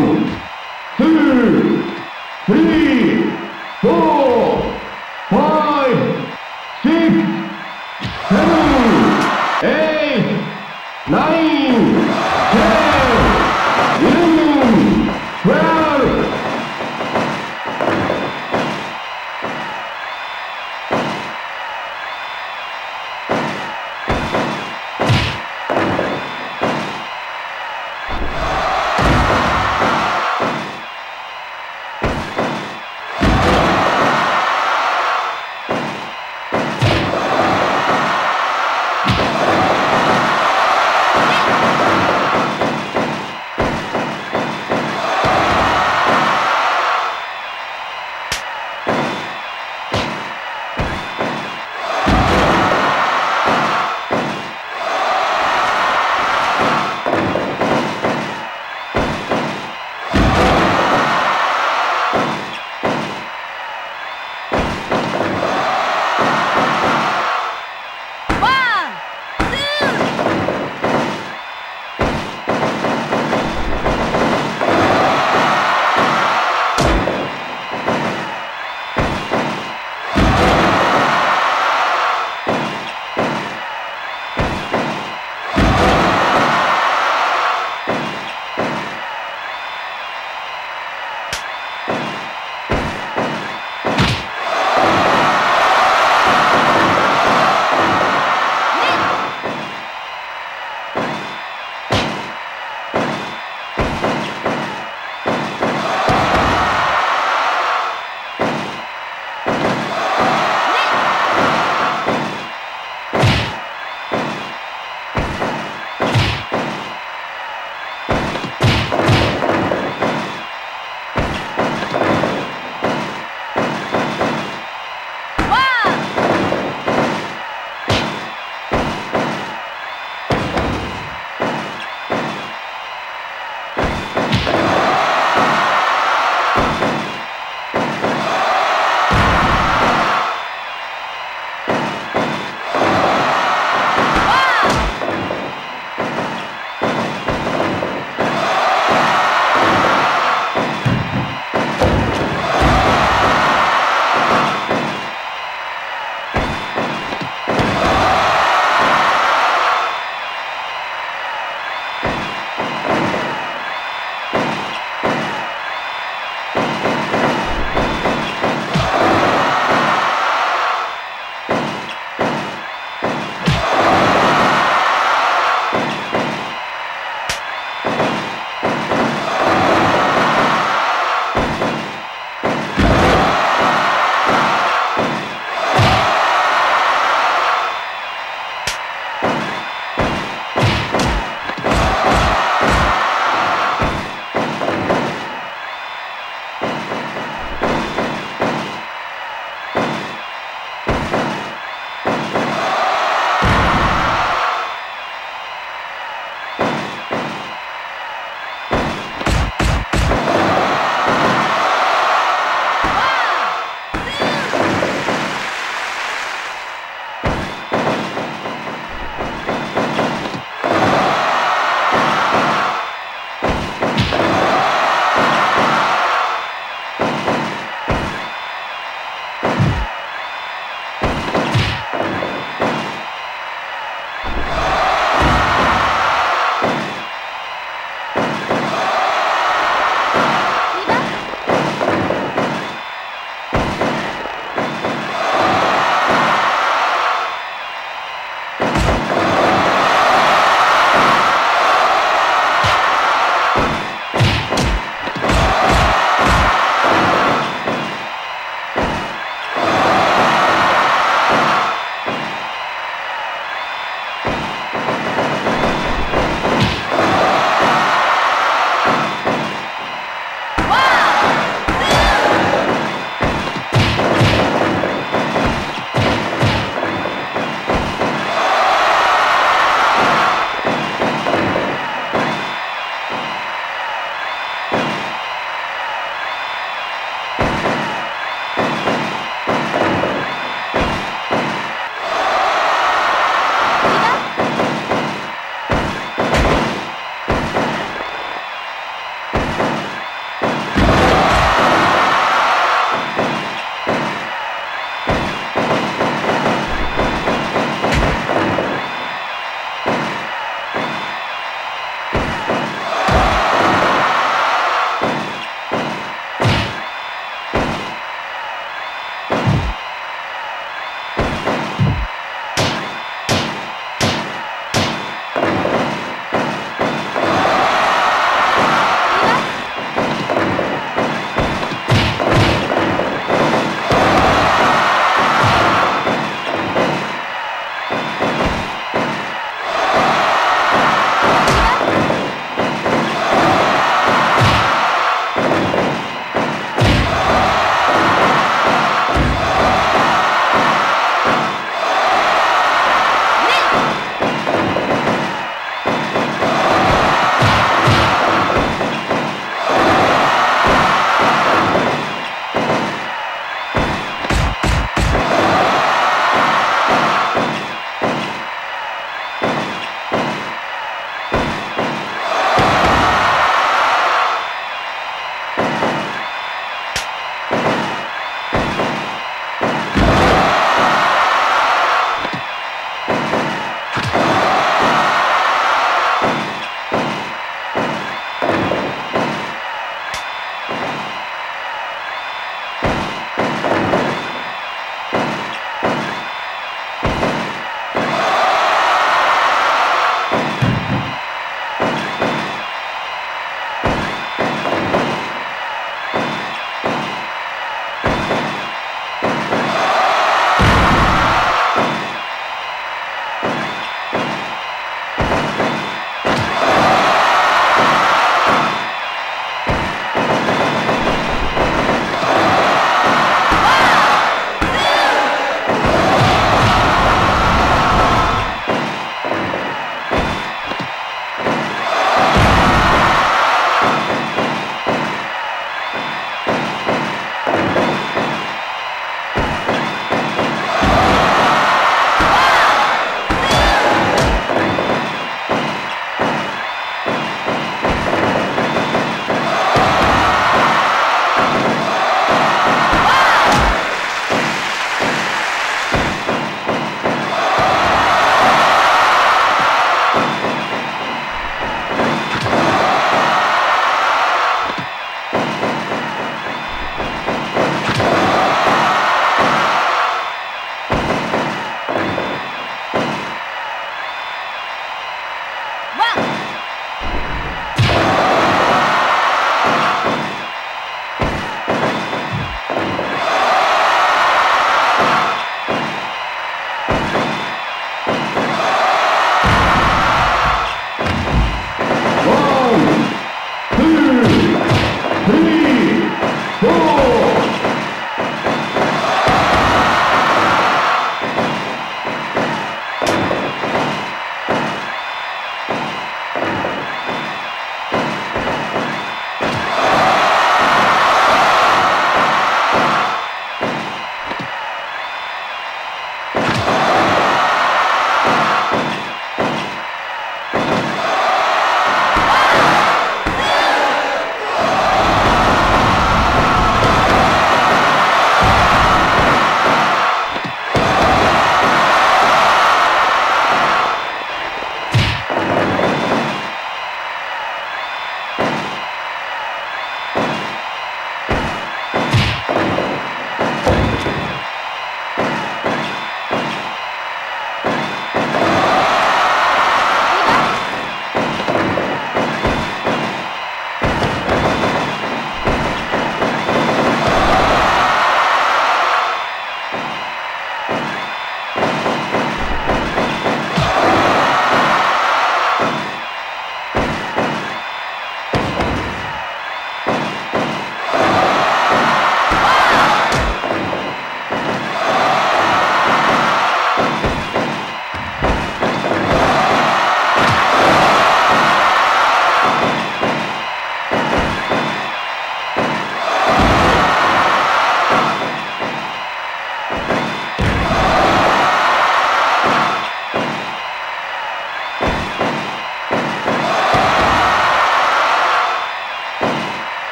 One,